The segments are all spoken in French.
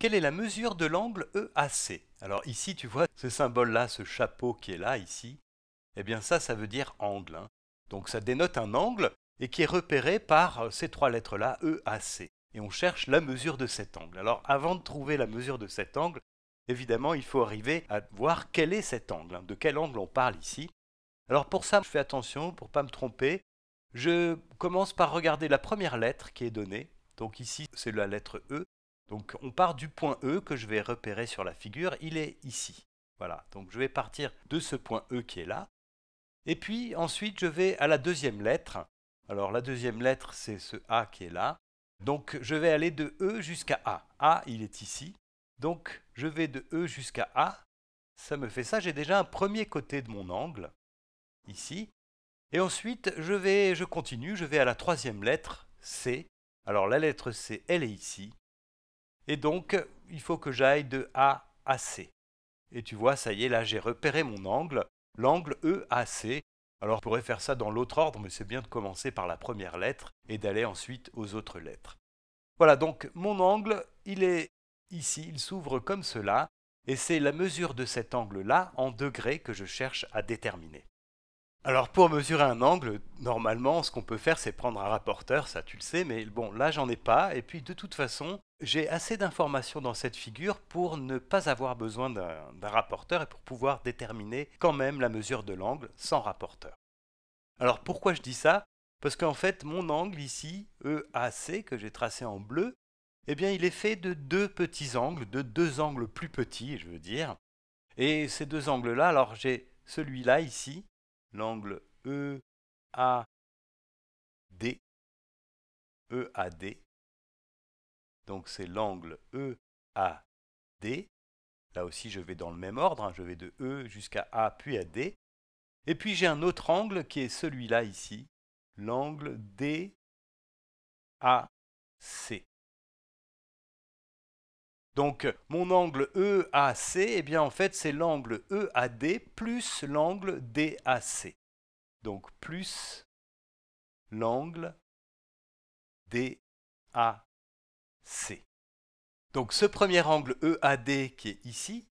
quelle est la mesure de l'angle EAC Alors ici, tu vois ce symbole-là, ce chapeau qui est là, ici, eh bien ça, ça veut dire angle. Hein. Donc ça dénote un angle et qui est repéré par euh, ces trois lettres-là, EAC. Et on cherche la mesure de cet angle. Alors avant de trouver la mesure de cet angle, évidemment, il faut arriver à voir quel est cet angle, hein. de quel angle on parle ici. Alors pour ça, je fais attention pour ne pas me tromper. Je commence par regarder la première lettre qui est donnée. Donc ici, c'est la lettre E. Donc on part du point E que je vais repérer sur la figure. Il est ici. Voilà, donc je vais partir de ce point E qui est là. Et puis ensuite, je vais à la deuxième lettre. Alors la deuxième lettre, c'est ce A qui est là. Donc je vais aller de E jusqu'à A. A, il est ici. Donc je vais de E jusqu'à A. Ça me fait ça. J'ai déjà un premier côté de mon angle ici. Et ensuite, je vais, je continue, je vais à la troisième lettre, C. Alors la lettre C, elle est ici. Et donc, il faut que j'aille de A à C. Et tu vois, ça y est, là, j'ai repéré mon angle, l'angle EAC. Alors, je pourrais faire ça dans l'autre ordre, mais c'est bien de commencer par la première lettre et d'aller ensuite aux autres lettres. Voilà, donc mon angle, il est ici, il s'ouvre comme cela, et c'est la mesure de cet angle-là en degrés que je cherche à déterminer. Alors pour mesurer un angle, normalement ce qu'on peut faire c'est prendre un rapporteur, ça tu le sais, mais bon là j'en ai pas, et puis de toute façon j'ai assez d'informations dans cette figure pour ne pas avoir besoin d'un rapporteur et pour pouvoir déterminer quand même la mesure de l'angle sans rapporteur. Alors pourquoi je dis ça? Parce qu'en fait mon angle ici, EAC, que j'ai tracé en bleu, eh bien il est fait de deux petits angles, de deux angles plus petits je veux dire, et ces deux angles là, alors j'ai celui-là ici, l'angle EAD, EAD. Donc c'est l'angle EAD. Là aussi, je vais dans le même ordre. Hein. Je vais de E jusqu'à A puis à D. Et puis j'ai un autre angle qui est celui-là ici, l'angle DAC. Donc mon angle EAC, eh bien en fait c'est l'angle EAD plus l'angle DAC. Donc plus l'angle DAC. Donc ce premier angle EAD qui est ici,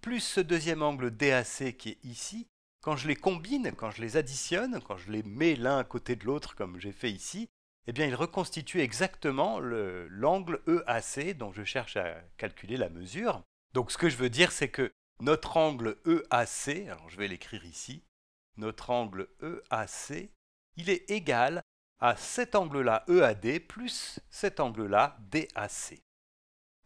plus ce deuxième angle DAC qui est ici, quand je les combine, quand je les additionne, quand je les mets l'un à côté de l'autre comme j'ai fait ici, eh bien, il reconstitue exactement l'angle EAC dont je cherche à calculer la mesure. Donc, ce que je veux dire, c'est que notre angle EAC, alors je vais l'écrire ici, notre angle EAC, il est égal à cet angle-là EAD plus cet angle-là DAC.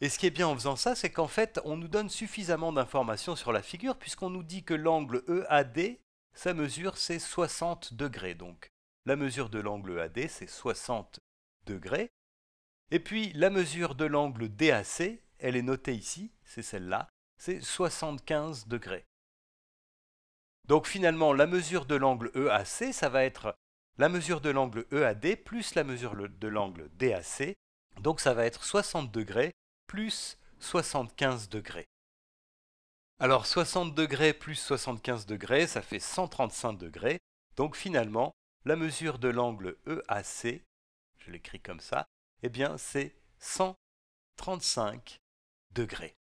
Et ce qui est bien en faisant ça, c'est qu'en fait, on nous donne suffisamment d'informations sur la figure, puisqu'on nous dit que l'angle EAD, sa mesure, c'est 60 degrés. Donc, la mesure de l'angle AD, c'est 60 degrés. Et puis la mesure de l'angle DAC, elle est notée ici, c'est celle-là, c'est 75 degrés. Donc finalement, la mesure de l'angle EAC, ça va être la mesure de l'angle EAD plus la mesure de l'angle DAC. Donc ça va être 60 degrés plus 75 degrés. Alors 60 degrés plus 75 degrés, ça fait 135 degrés. Donc finalement, la mesure de l'angle EAC, je l'écris comme ça, eh bien c'est 135 degrés.